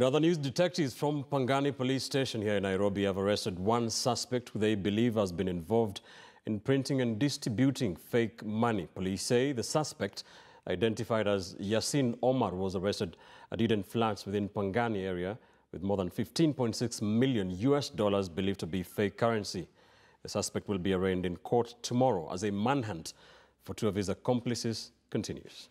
In other news, detectives from Pangani Police Station here in Nairobi have arrested one suspect who they believe has been involved in printing and distributing fake money. Police say the suspect, identified as Yassin Omar, was arrested at Eden Flats within Pangani area with more than 15.6 million US dollars believed to be fake currency. The suspect will be arraigned in court tomorrow as a manhunt for two of his accomplices continues.